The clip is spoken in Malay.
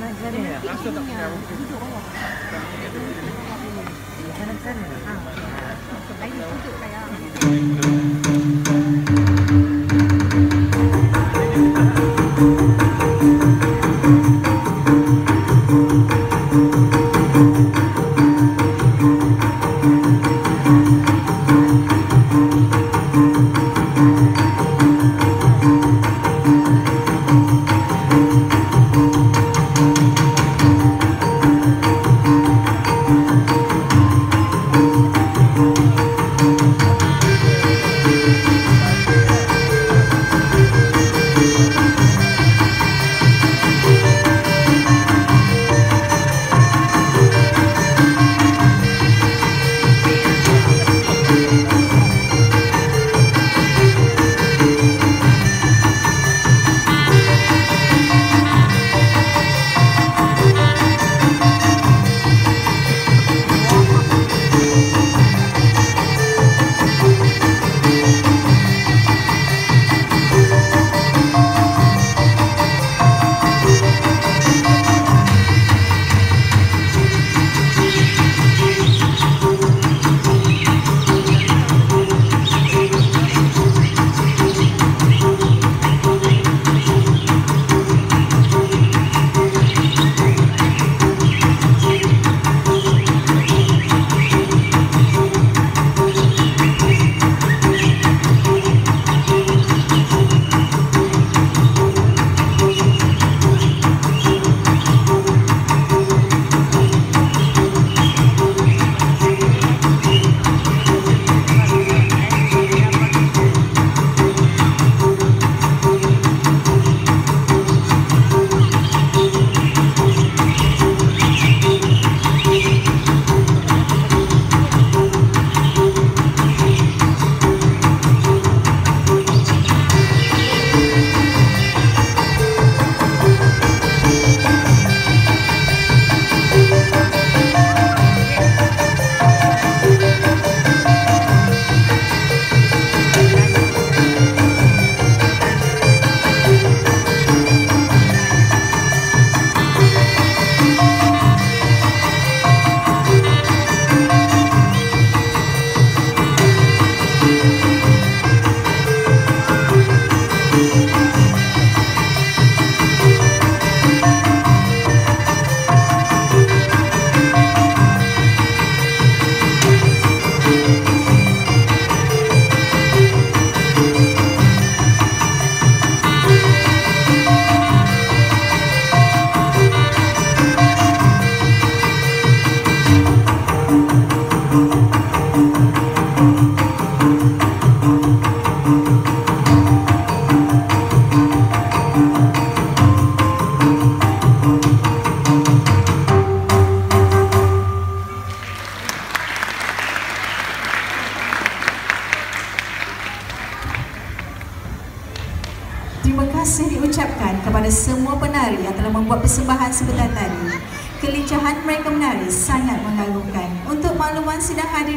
나잖아 요. 나잖아 요. 아 니, 그거 요. Kasih diucapkan kepada semua penari yang telah membuat persembahan sebentar tadi. Kelincahan mereka menari sangat mengagumkan. Untuk makluman sidang hadir